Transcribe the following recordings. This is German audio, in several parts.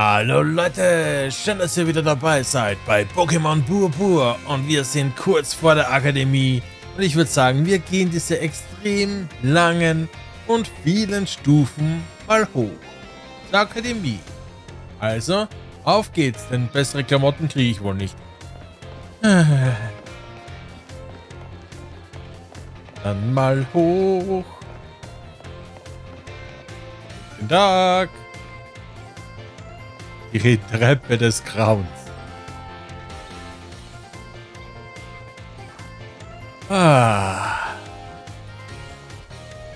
Hallo Leute, schön, dass ihr wieder dabei seid bei Pokémon Pur und wir sind kurz vor der Akademie und ich würde sagen, wir gehen diese extrem langen und vielen Stufen mal hoch zur Akademie. Also, auf geht's, denn bessere Klamotten kriege ich wohl nicht. Dann mal hoch. Guten Tag. Die Treppe des Grauens. Ah.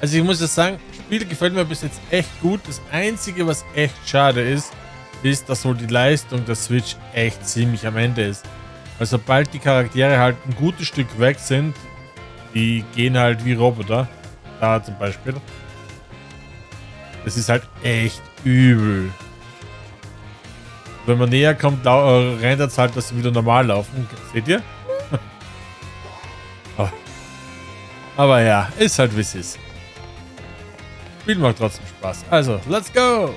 Also ich muss jetzt sagen, das Spiel gefällt mir bis jetzt echt gut. Das Einzige, was echt schade ist, ist, dass wohl die Leistung der Switch echt ziemlich am Ende ist. Weil sobald die Charaktere halt ein gutes Stück weg sind, die gehen halt wie Roboter. Da zum Beispiel. Das ist halt echt übel. Wenn man näher kommt, äh, rendert es halt, dass sie wieder normal laufen. Seht ihr? Oh. Aber ja, ist halt wie es ist. Spiel macht trotzdem Spaß. Also, let's go!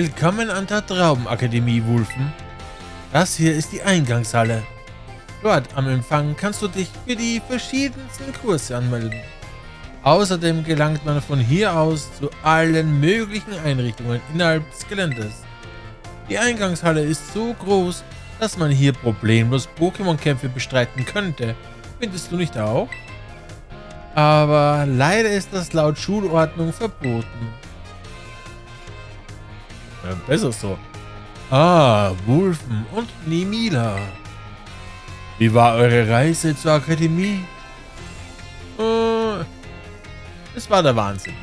Willkommen an der Traubenakademie, Wulfen. Das hier ist die Eingangshalle. Dort am Empfang kannst du dich für die verschiedensten Kurse anmelden. Außerdem gelangt man von hier aus zu allen möglichen Einrichtungen innerhalb des Geländes. Die Eingangshalle ist so groß, dass man hier problemlos Pokémon-Kämpfe bestreiten könnte. Findest du nicht auch? Aber leider ist das laut Schulordnung verboten. Ja, besser so. Ah, Wulfen und Nemila. Wie war eure Reise zur Akademie? Äh, es war der Wahnsinn.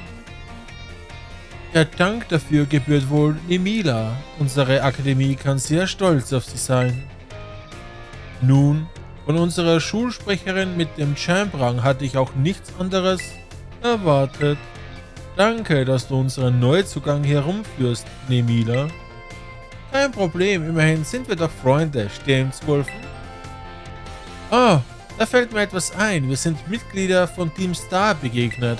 Der Dank dafür gebührt wohl Nemila. Unsere Akademie kann sehr stolz auf sie sein. Nun, von unserer Schulsprecherin mit dem Champ-Rang hatte ich auch nichts anderes erwartet. Danke, dass du unseren Neuzugang herumführst, Nemila. Kein Problem, immerhin sind wir doch Freunde, stimmt's, Wolfen? Oh, da fällt mir etwas ein. Wir sind Mitglieder von Team Star begegnet.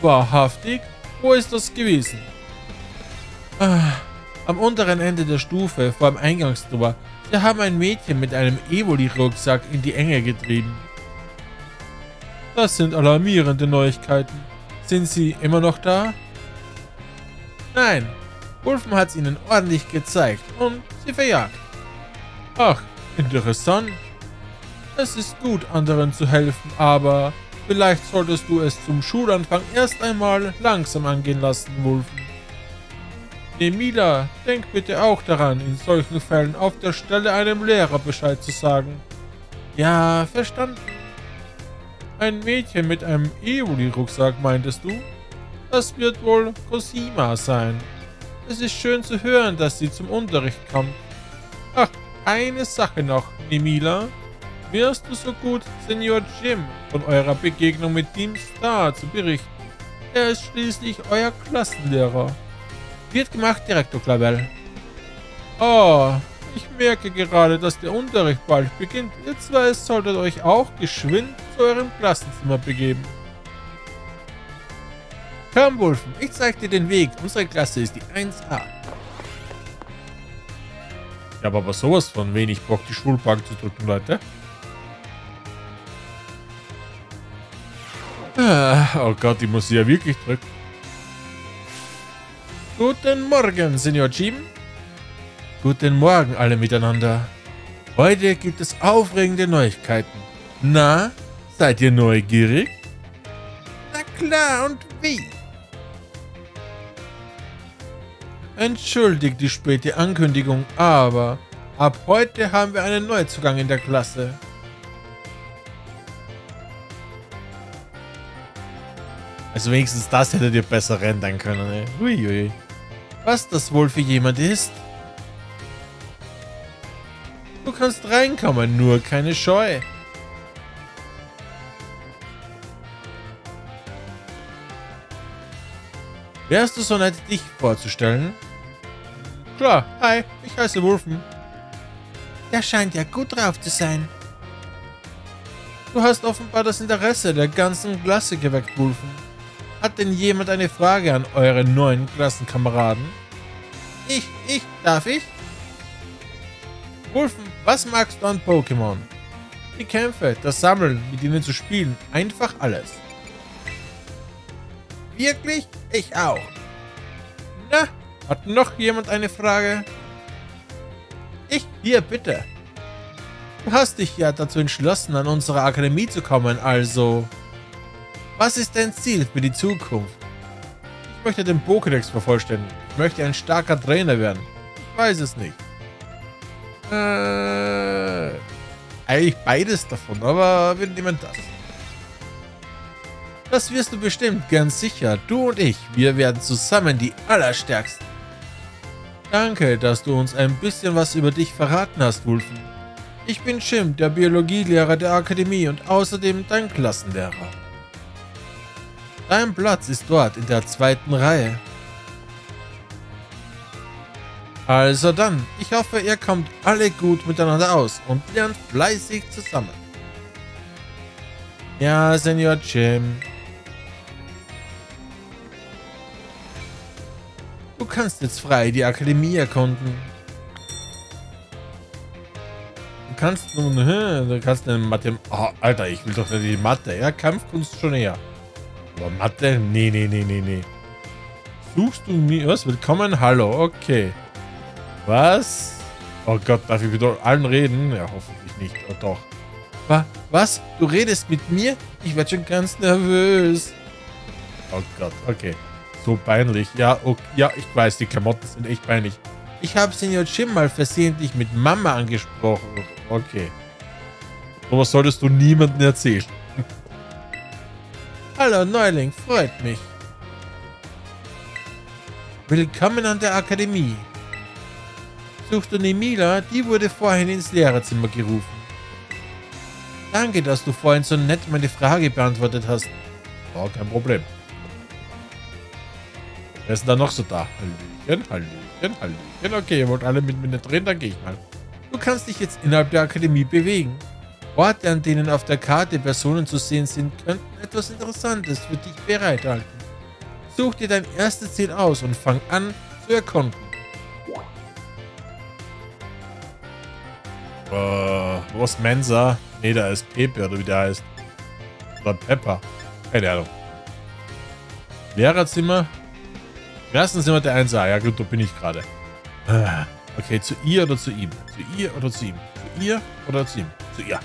Wahrhaftig? Wo ist das gewesen? Ah, am unteren Ende der Stufe, vor dem Eingangstor. Sie haben ein Mädchen mit einem Evoli-Rucksack in die Enge getrieben. Das sind alarmierende Neuigkeiten. Sind Sie immer noch da? Nein, Wolfen hat es Ihnen ordentlich gezeigt und Sie verjagt. Ach, interessant. Es ist gut, anderen zu helfen, aber vielleicht solltest du es zum Schulanfang erst einmal langsam angehen lassen, Wolfen. Emila, denk bitte auch daran, in solchen Fällen auf der Stelle einem Lehrer Bescheid zu sagen. Ja, verstanden. Ein Mädchen mit einem Evoli-Rucksack, meintest du? Das wird wohl Cosima sein. Es ist schön zu hören, dass sie zum Unterricht kommt. Ach, eine Sache noch, Nemila. Wirst du so gut, Senior Jim, von eurer Begegnung mit Team Star zu berichten? Er ist schließlich euer Klassenlehrer. Wird gemacht, Direktor Clavel. Oh, ich merke gerade, dass der Unterricht bald beginnt. Ihr zwei solltet euch auch geschwind zu eurem Klassenzimmer begeben. Komm, Wolfen, ich zeig dir den Weg. Unsere Klasse ist die 1A. Ich habe aber sowas von wenig Bock, die Schulbank zu drücken, Leute. Ah, oh Gott, ich muss sie ja wirklich drücken. Guten Morgen, Senior Jim. Guten Morgen alle miteinander. Heute gibt es aufregende Neuigkeiten. Na, seid ihr neugierig? Na klar, und wie? Entschuldigt die späte Ankündigung, aber ab heute haben wir einen Neuzugang in der Klasse. Also wenigstens das hättet ihr besser rendern können, ey. Uiui. Was das wohl für jemand ist? Du kannst reinkommen, nur keine Scheu. Wärst du so nett, dich vorzustellen? Klar, hi, ich heiße Wolfen. Der scheint ja gut drauf zu sein. Du hast offenbar das Interesse der ganzen Klasse geweckt, Wolfen. Hat denn jemand eine Frage an eure neuen Klassenkameraden? Ich, ich, darf ich? Wolfen, was magst du an Pokémon? Die Kämpfe, das Sammeln, mit ihnen zu spielen, einfach alles. Wirklich? Ich auch. Na, hat noch jemand eine Frage? Ich, hier, bitte. Du hast dich ja dazu entschlossen, an unsere Akademie zu kommen, also... Was ist dein Ziel für die Zukunft? Ich möchte den Pokédex vervollständigen. Ich möchte ein starker Trainer werden. Ich weiß es nicht. Äh, eigentlich beides davon, aber wir nehmen das. Das wirst du bestimmt, ganz sicher. Du und ich, wir werden zusammen die Allerstärksten. Danke, dass du uns ein bisschen was über dich verraten hast, Wulfen. Ich bin Jim, der Biologielehrer der Akademie und außerdem dein Klassenlehrer. Dein Platz ist dort in der zweiten Reihe. Also dann, ich hoffe, ihr kommt alle gut miteinander aus und lernt fleißig zusammen. Ja, Senior Jim. Du kannst jetzt frei die Akademie erkunden. Du kannst nun, du kannst eine Mathe... Oh, Alter, ich will doch nicht die Mathe. Ja, Kampfkunst schon eher. Aber Mathe? Nee, nee, nee, nee, nee. Suchst du mir... Was? Willkommen? Hallo, okay. Was? Oh Gott, darf ich mit allen reden? Ja, hoffentlich nicht. Oh doch. Wa was? Du redest mit mir? Ich werde schon ganz nervös. Oh Gott, okay. So peinlich. Ja, okay. ja, ich weiß, die Klamotten sind echt peinlich. Ich habe Senior Jim mal versehentlich mit Mama angesprochen. Okay. So was solltest du niemandem erzählen. Hallo Neuling, freut mich. Willkommen an der Akademie. Sucht du Nemila? Die wurde vorhin ins Lehrerzimmer gerufen. Danke, dass du vorhin so nett meine Frage beantwortet hast. War kein Problem. Wer ist denn da noch so da? Hallöchen, Hallöchen, Hallöchen. Okay, ihr wollt alle mit mir drehen, dann gehe ich mal. Du kannst dich jetzt innerhalb der Akademie bewegen. Orte, an denen auf der Karte Personen zu sehen sind, könnten etwas Interessantes für dich bereithalten. Such dir dein erstes Ziel aus und fang an zu erkunden. Äh, wo ist Mensa? Ne, da ist Pepe, oder wie der heißt. Oder Pepper. Keine Ahnung. Lehrerzimmer. Klassenzimmer der 1A. Ja gut, da bin ich gerade. Äh, okay, zu ihr oder zu ihm? Zu ihr oder zu ihm? Zu ihr oder zu ihm? Zu ihr.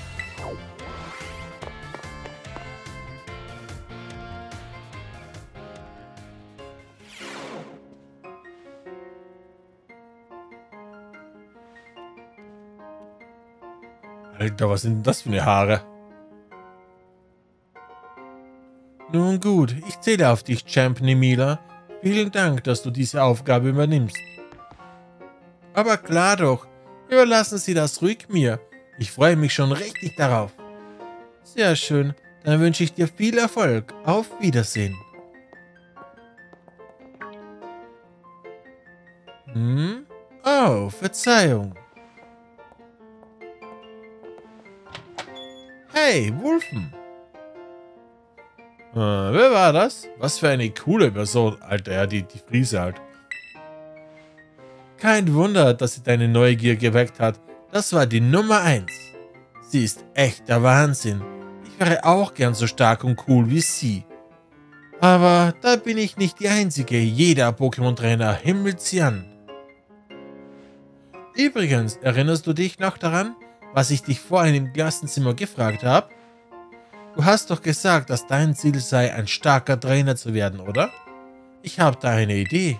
Alter, was sind denn das für eine Haare? Nun gut, ich zähle auf dich, Champ Nemila. Vielen Dank, dass du diese Aufgabe übernimmst. Aber klar doch, überlassen Sie das ruhig mir. Ich freue mich schon richtig darauf. Sehr schön, dann wünsche ich dir viel Erfolg. Auf Wiedersehen. Hm? Oh, Verzeihung. Hey, Wolfen. Äh, wer war das? Was für eine coole Person. Alter, ja, die, die Friese halt. Kein Wunder, dass sie deine Neugier geweckt hat. Das war die Nummer 1. Sie ist echt der Wahnsinn. Ich wäre auch gern so stark und cool wie sie. Aber da bin ich nicht die Einzige. Jeder Pokémon-Trainer himmelt sie an. Übrigens, erinnerst du dich noch daran, was ich dich vorhin im Klassenzimmer gefragt habe? Du hast doch gesagt, dass dein Ziel sei, ein starker Trainer zu werden, oder? Ich habe da eine Idee.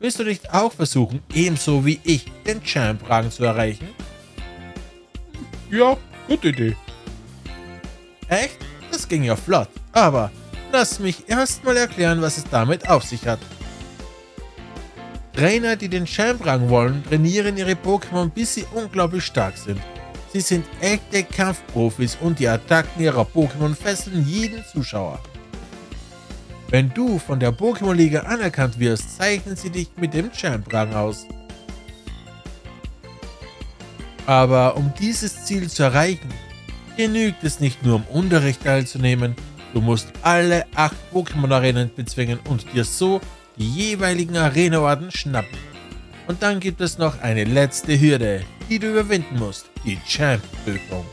Willst du nicht auch versuchen, ebenso wie ich, den Champ-Rang zu erreichen? Ja, gute Idee. Echt? Das ging ja flott. Aber lass mich erstmal erklären, was es damit auf sich hat. Trainer, die den Champ-Rang wollen, trainieren ihre Pokémon, bis sie unglaublich stark sind. Sie sind echte Kampfprofis und die Attacken ihrer Pokémon fesseln jeden Zuschauer. Wenn du von der Pokémon-Liga anerkannt wirst, zeichnen sie dich mit dem Champ-Rang aus. Aber um dieses Ziel zu erreichen, genügt es nicht nur um Unterricht teilzunehmen, du musst alle acht Pokémon-Arenen bezwingen und dir so die jeweiligen Arena-Orden schnappen. Und dann gibt es noch eine letzte Hürde, die du überwinden musst, die Champ-Prüfung.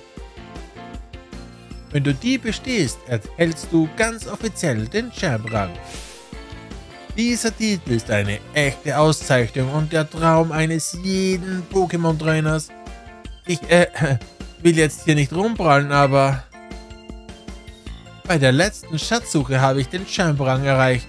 Wenn du die bestehst, erhältst du ganz offiziell den Champ-Rang. Dieser Titel ist eine echte Auszeichnung und der Traum eines jeden Pokémon-Trainers. Ich äh, will jetzt hier nicht rumprallen, aber bei der letzten Schatzsuche habe ich den Champ-Rang erreicht.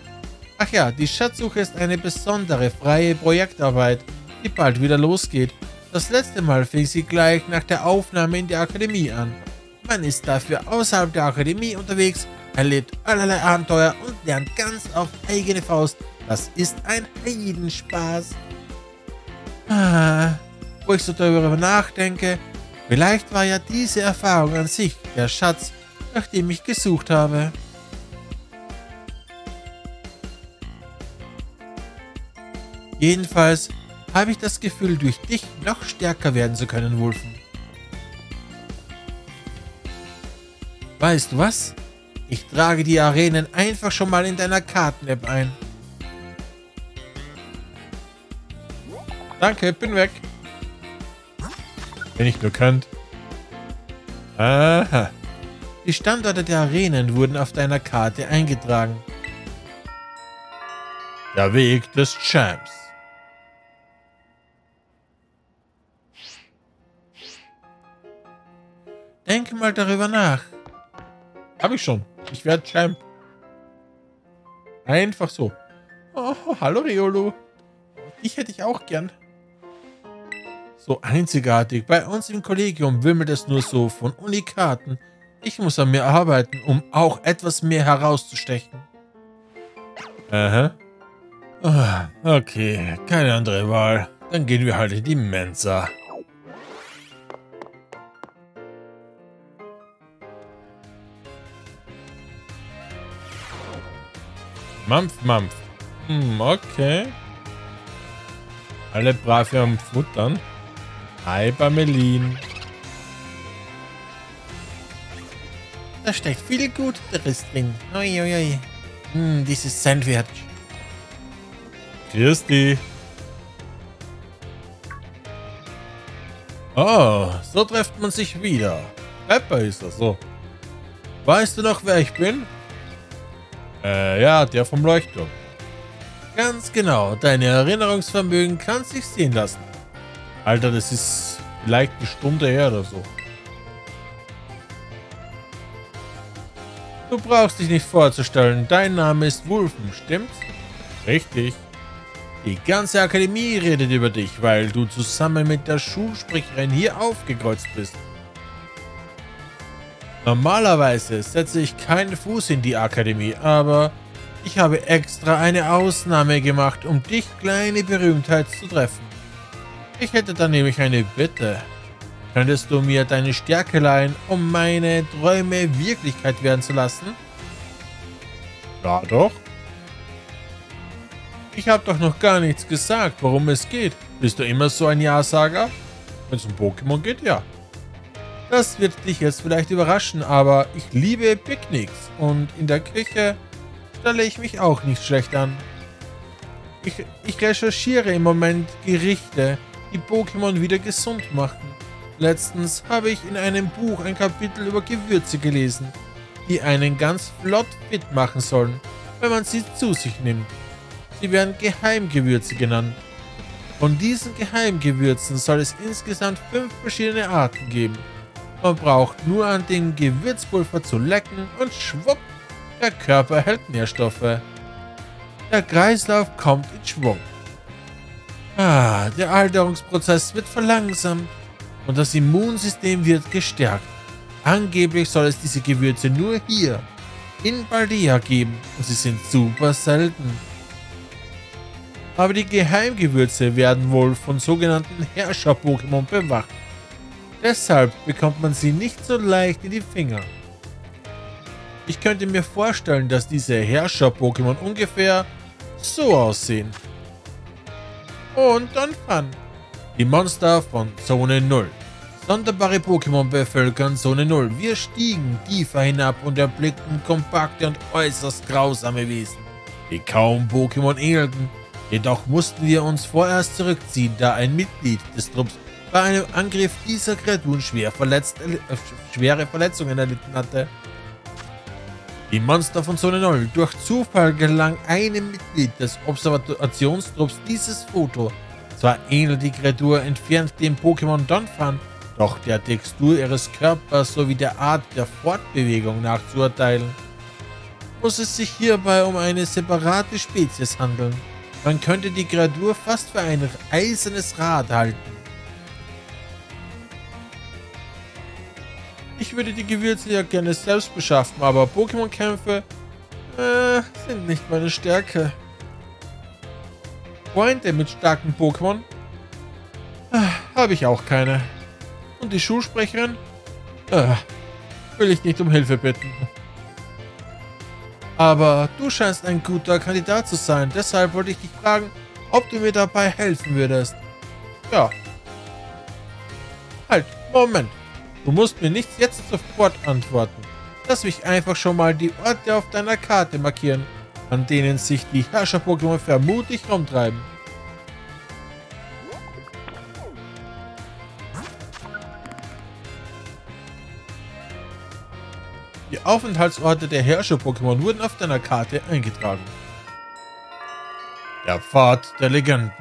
Ach ja, die Schatzsuche ist eine besondere freie Projektarbeit, die bald wieder losgeht. Das letzte Mal fing sie gleich nach der Aufnahme in die Akademie an. Man ist dafür außerhalb der Akademie unterwegs, erlebt allerlei Abenteuer und lernt ganz auf eigene Faust. Das ist ein Heidenspaß. Ah, wo ich so darüber nachdenke, vielleicht war ja diese Erfahrung an sich der Schatz, nach dem ich gesucht habe. Jedenfalls habe ich das Gefühl, durch dich noch stärker werden zu können, Wolfen. Weißt du was? Ich trage die Arenen einfach schon mal in deiner Karten-App ein. Danke, bin weg. Wenn ich nur könnt. Aha. Die Standorte der Arenen wurden auf deiner Karte eingetragen. Der Weg des Champs. Mal darüber nach. Habe ich schon. Ich werde Champ. Einfach so. Oh, hallo Riolo. Dich hätte ich auch gern. So einzigartig. Bei uns im Kollegium wimmelt es nur so von Unikaten. Ich muss an mir arbeiten, um auch etwas mehr herauszustechen. Aha. Oh, okay, keine andere Wahl. Dann gehen wir halt in die Mensa. Mampf, Mampf. Hm, okay. Alle brav hier am Futtern. Hi, Bamelin. Da steckt viel Gutes drin. Uiuiui. Hm, dieses Sandwich. Christi. Oh, so trifft man sich wieder. Pepper ist das so. Weißt du noch, wer ich bin? Äh, ja, der vom Leuchtturm. Ganz genau, dein Erinnerungsvermögen kann sich sehen lassen. Alter, das ist vielleicht eine Stunde her oder so. Du brauchst dich nicht vorzustellen, dein Name ist Wolfen, stimmt's? Richtig. Die ganze Akademie redet über dich, weil du zusammen mit der Schulsprecherin hier aufgekreuzt bist. Normalerweise setze ich keinen Fuß in die Akademie, aber ich habe extra eine Ausnahme gemacht, um dich, kleine Berühmtheit, zu treffen. Ich hätte da nämlich eine Bitte. Könntest du mir deine Stärke leihen, um meine Träume Wirklichkeit werden zu lassen? Ja doch. Ich habe doch noch gar nichts gesagt, worum es geht. Bist du immer so ein Ja-Sager? Wenn es um Pokémon geht, ja. Das wird dich jetzt vielleicht überraschen, aber ich liebe Picknicks und in der Küche stelle ich mich auch nicht schlecht an. Ich, ich recherchiere im Moment Gerichte, die Pokémon wieder gesund machen. Letztens habe ich in einem Buch ein Kapitel über Gewürze gelesen, die einen ganz flott fit machen sollen, wenn man sie zu sich nimmt. Sie werden Geheimgewürze genannt. Von diesen Geheimgewürzen soll es insgesamt fünf verschiedene Arten geben. Man braucht nur an dem Gewürzpulver zu lecken und schwupp, der Körper erhält Nährstoffe. Der Kreislauf kommt in Schwung. Ah, der Alterungsprozess wird verlangsamt und das Immunsystem wird gestärkt. Angeblich soll es diese Gewürze nur hier, in Baldea geben und sie sind super selten. Aber die Geheimgewürze werden wohl von sogenannten Herrscher-Pokémon bewacht. Deshalb bekommt man sie nicht so leicht in die Finger. Ich könnte mir vorstellen, dass diese Herrscher-Pokémon ungefähr so aussehen. Und dann Fun. Die Monster von Zone 0. Sonderbare Pokémon bevölkern Zone 0. Wir stiegen tiefer hinab und erblickten kompakte und äußerst grausame Wesen, die kaum Pokémon ähnelten. Jedoch mussten wir uns vorerst zurückziehen, da ein Mitglied des Trupps bei einem Angriff dieser Kreaturen schwer verletzt, äh, schwere Verletzungen erlitten hatte. Die Monster von Zone 0. Durch Zufall gelang einem Mitglied des Observationstrupps dieses Foto. Zwar ähnelt die Kreatur entfernt dem Pokémon Donphan, doch der Textur ihres Körpers sowie der Art der Fortbewegung nachzuurteilen, muss es sich hierbei um eine separate Spezies handeln. Man könnte die Kreatur fast für ein eisernes Rad halten. Ich würde die Gewürze ja gerne selbst beschaffen, aber Pokémon-Kämpfe äh, sind nicht meine Stärke. Freunde mit starken Pokémon äh, habe ich auch keine. Und die Schulsprecherin äh, will ich nicht um Hilfe bitten. Aber du scheinst ein guter Kandidat zu sein, deshalb wollte ich dich fragen, ob du mir dabei helfen würdest. Ja. Halt, Moment. Du musst mir nicht jetzt sofort antworten. Lass mich einfach schon mal die Orte auf deiner Karte markieren, an denen sich die Herrscher-Pokémon vermutlich rumtreiben. Die Aufenthaltsorte der Herrscher-Pokémon wurden auf deiner Karte eingetragen. Der Pfad der Legenden.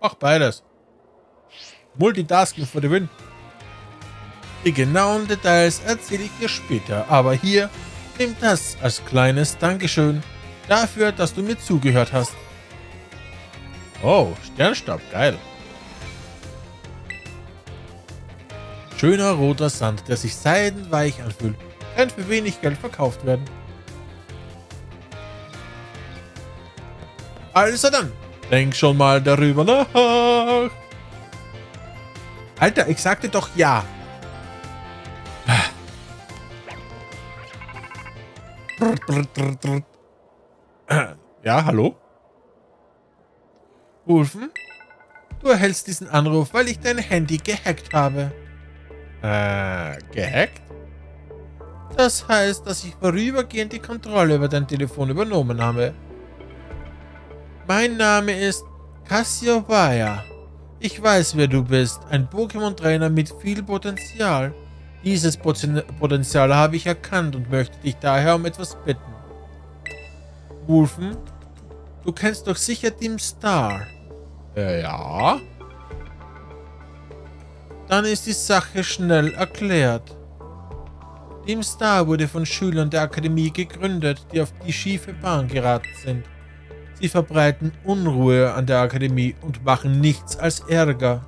Ach, beides. Multitasking for the win. Die genauen Details erzähle ich dir später, aber hier, nimm das als kleines Dankeschön dafür, dass du mir zugehört hast. Oh, Sternstab, geil. Schöner roter Sand, der sich seidenweich anfühlt, kann für wenig Geld verkauft werden. Also dann, denk schon mal darüber nach. Alter, ich sagte doch ja. Ja, hallo? Wolfen? Du erhältst diesen Anruf, weil ich dein Handy gehackt habe. Äh, gehackt? Das heißt, dass ich vorübergehend die Kontrolle über dein Telefon übernommen habe. Mein Name ist Cassiopeia. Ich weiß, wer du bist. Ein Pokémon-Trainer mit viel Potenzial. Dieses Potenzial habe ich erkannt und möchte dich daher um etwas bitten. Wolfen, du kennst doch sicher Team Star. Äh, ja. Dann ist die Sache schnell erklärt. Team Star wurde von Schülern der Akademie gegründet, die auf die schiefe Bahn geraten sind. Sie verbreiten Unruhe an der Akademie und machen nichts als Ärger.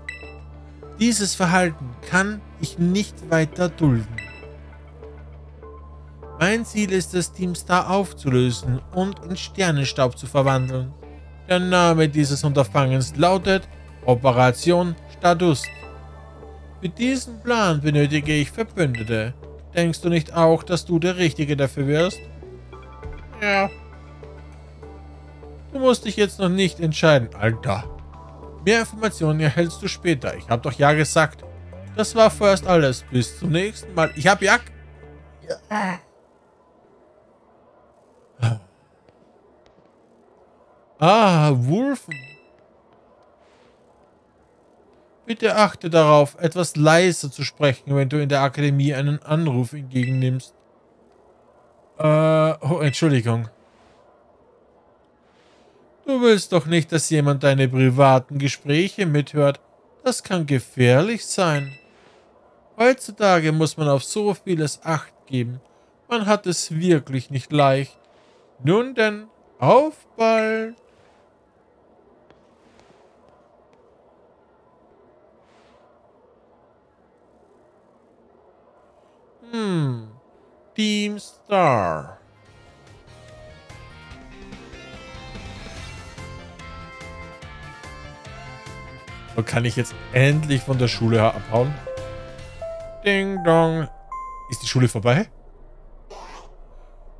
Dieses Verhalten kann ich nicht weiter dulden. Mein Ziel ist es, Team Star aufzulösen und in Sternenstaub zu verwandeln. Der Name dieses Unterfangens lautet Operation Stardust. Für diesen Plan benötige ich Verbündete. Denkst du nicht auch, dass du der Richtige dafür wirst? Ja. Du musst dich jetzt noch nicht entscheiden, Alter. Mehr Informationen erhältst du später. Ich habe doch ja gesagt. Das war vorerst alles. Bis zum nächsten Mal. Ich habe ja... ja. Ah, Wulfen. Bitte achte darauf, etwas leiser zu sprechen, wenn du in der Akademie einen Anruf entgegennimmst. Äh, oh, Entschuldigung. Du willst doch nicht, dass jemand deine privaten Gespräche mithört. Das kann gefährlich sein. Heutzutage muss man auf so vieles Acht geben. Man hat es wirklich nicht leicht. Nun denn, auf bald! Hm, Team Star. Und kann ich jetzt endlich von der Schule abhauen? Ding dong. Ist die Schule vorbei?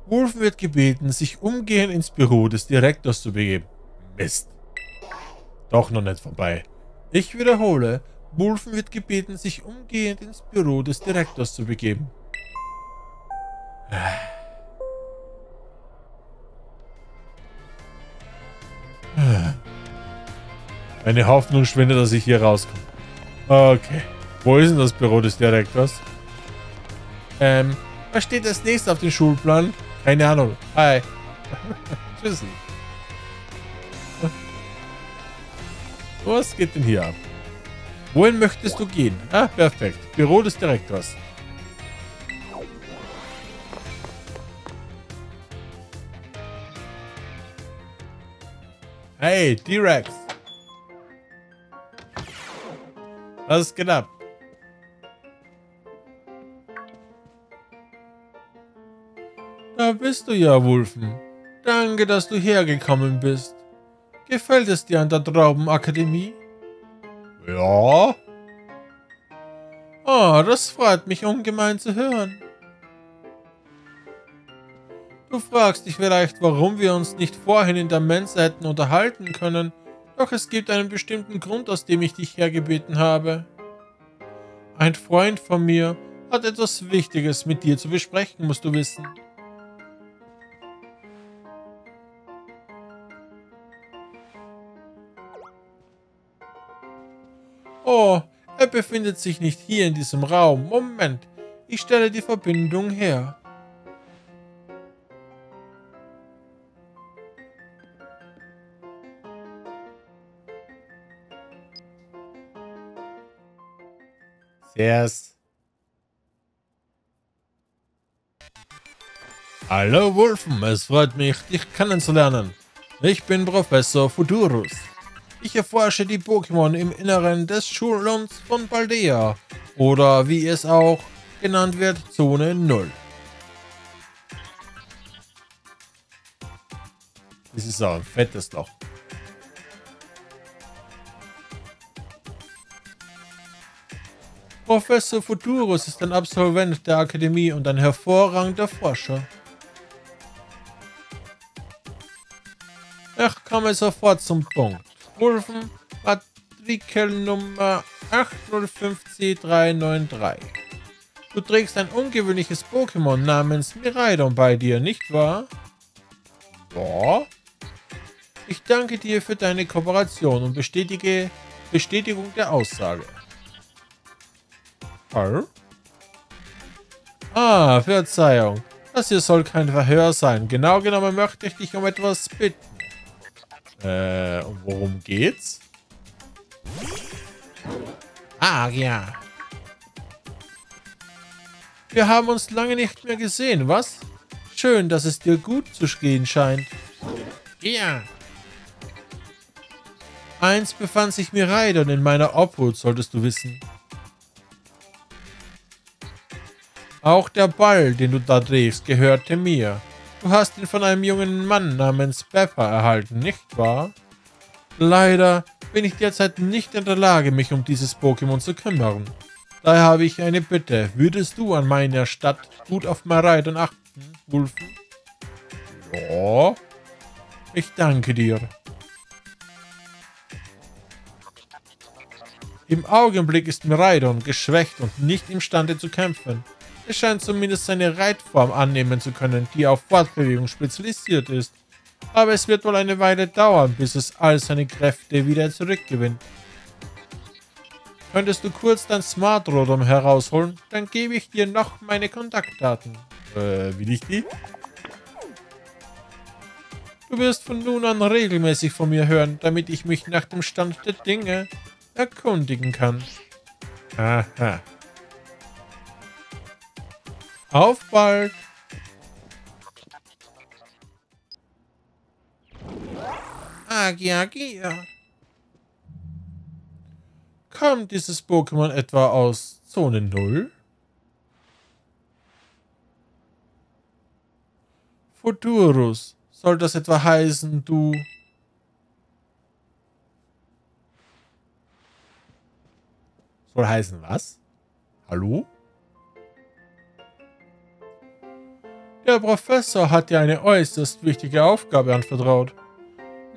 Wolfen wird gebeten, sich umgehend ins Büro des Direktors zu begeben. Mist. Doch noch nicht vorbei. Ich wiederhole, Wolfen wird gebeten, sich umgehend ins Büro des Direktors zu begeben. Meine Hoffnung schwindet, dass ich hier rauskomme. Okay. Wo ist denn das Büro des Direktors? Ähm, was steht als nächstes auf dem Schulplan? Keine Ahnung. Hi. Tschüssi. Was geht denn hier ab? Wohin möchtest du gehen? Ah, perfekt. Büro des Direktors. Hey, T-Rex. Was geht ab? Da bist du ja, Wulfen. Danke, dass du hergekommen bist. Gefällt es dir an der Traubenakademie? Ja. Oh, das freut mich ungemein zu hören. Du fragst dich vielleicht, warum wir uns nicht vorhin in der Mensa hätten unterhalten können, doch es gibt einen bestimmten Grund, aus dem ich dich hergebeten habe. Ein Freund von mir hat etwas Wichtiges mit dir zu besprechen, musst du wissen. Oh, er befindet sich nicht hier in diesem Raum. Moment, ich stelle die Verbindung her. Yes. Hallo Wolfen, es freut mich, dich kennenzulernen. Ich bin Professor Futurus. Ich erforsche die Pokémon im Inneren des Schullands von Baldea. Oder wie es auch genannt wird, Zone 0. Das ist ein fettes Loch. Professor Futurus ist ein Absolvent der Akademie und ein hervorragender Forscher. Ich komme sofort zum Punkt. Wolfen, Matrikelnummer 805C393. Du trägst ein ungewöhnliches Pokémon namens Miraidon bei dir, nicht wahr? Ja. Ich danke dir für deine Kooperation und bestätige Bestätigung der Aussage. Ah, Verzeihung. Das hier soll kein Verhör sein. Genau genommen möchte ich dich um etwas bitten. Äh, worum geht's? Ah, ja. Wir haben uns lange nicht mehr gesehen, was? Schön, dass es dir gut zu gehen scheint. Ja. Eins befand sich mir Raidon in meiner Obhut, solltest du wissen. Auch der Ball, den du da drehst, gehörte mir. Du hast ihn von einem jungen Mann namens Pepper erhalten, nicht wahr? Leider bin ich derzeit nicht in der Lage, mich um dieses Pokémon zu kümmern. Daher habe ich eine Bitte. Würdest du an meiner Stadt gut auf Mareiden achten, Wulfen? Ja. Ich danke dir. Im Augenblick ist Miraidon geschwächt und nicht imstande zu kämpfen. Es scheint zumindest seine Reitform annehmen zu können, die auf Fortbewegung spezialisiert ist. Aber es wird wohl eine Weile dauern, bis es all seine Kräfte wieder zurückgewinnt. Könntest du kurz dein Smart Rodom herausholen, dann gebe ich dir noch meine Kontaktdaten. Äh, will ich die? Du wirst von nun an regelmäßig von mir hören, damit ich mich nach dem Stand der Dinge erkundigen kann. Aha. Auf bald! Agia, Agia. Kommt dieses Pokémon etwa aus Zone 0? Futurus, soll das etwa heißen, du... Soll heißen was? Hallo? Der Professor hat dir eine äußerst wichtige Aufgabe anvertraut.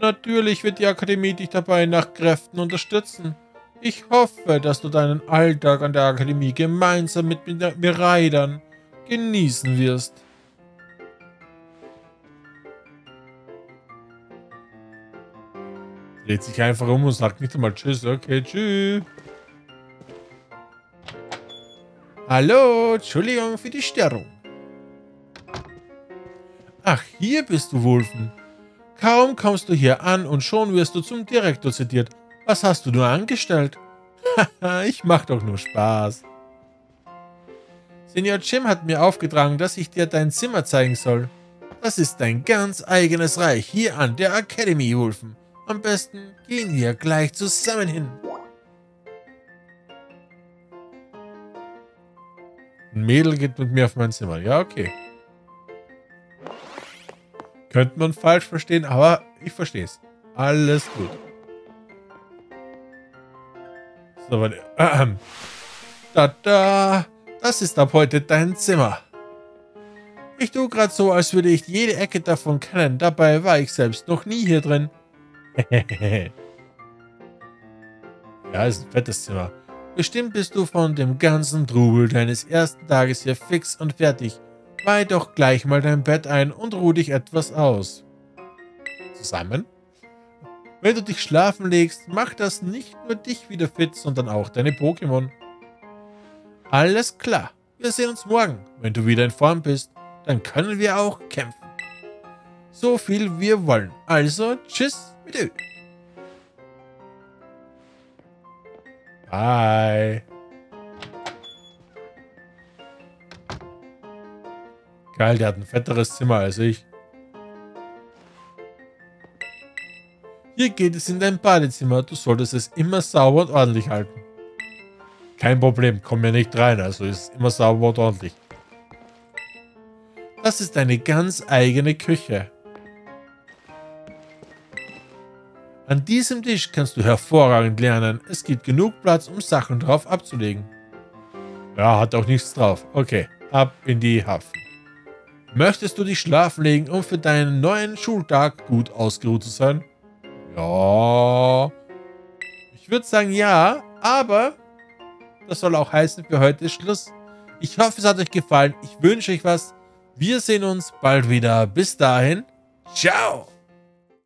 Natürlich wird die Akademie dich dabei nach Kräften unterstützen. Ich hoffe, dass du deinen Alltag an der Akademie gemeinsam mit Miraidern genießen wirst. Dreht sich einfach um und sagt nicht einmal Tschüss. Okay, tschüss. Hallo, Entschuldigung für die Störung. Ach, hier bist du, Wolfen. Kaum kommst du hier an und schon wirst du zum Direktor zitiert. Was hast du nur angestellt? Haha, ich mach doch nur Spaß. Senior Jim hat mir aufgetragen, dass ich dir dein Zimmer zeigen soll. Das ist dein ganz eigenes Reich hier an der Academy, Wolfen. Am besten gehen wir gleich zusammen hin. Ein Mädel geht mit mir auf mein Zimmer. Ja, okay. Könnte man falsch verstehen, aber ich verstehe es. Alles gut. So, warte. Äh, da, da. Das ist ab heute dein Zimmer. Ich tue gerade so, als würde ich jede Ecke davon kennen. Dabei war ich selbst noch nie hier drin. ja, ist ein fettes Zimmer. Bestimmt bist du von dem ganzen Trubel deines ersten Tages hier fix und fertig. Weih doch gleich mal dein Bett ein und ruh dich etwas aus. Zusammen? Wenn du dich schlafen legst, macht das nicht nur dich wieder fit, sondern auch deine Pokémon. Alles klar. Wir sehen uns morgen. Wenn du wieder in Form bist, dann können wir auch kämpfen. So viel wir wollen. Also, tschüss mit Ö. Bye. Geil, der hat ein fetteres Zimmer als ich. Hier geht es in dein Badezimmer. Du solltest es immer sauber und ordentlich halten. Kein Problem, komm mir nicht rein, also ist immer sauber und ordentlich. Das ist eine ganz eigene Küche. An diesem Tisch kannst du hervorragend lernen. Es gibt genug Platz, um Sachen drauf abzulegen. Ja, hat auch nichts drauf. Okay, ab in die Hafen. Möchtest du dich schlafen legen, um für deinen neuen Schultag gut ausgeruht zu sein? Ja. Ich würde sagen ja, aber das soll auch heißen, für heute ist Schluss. Ich hoffe, es hat euch gefallen. Ich wünsche euch was. Wir sehen uns bald wieder. Bis dahin. Ciao.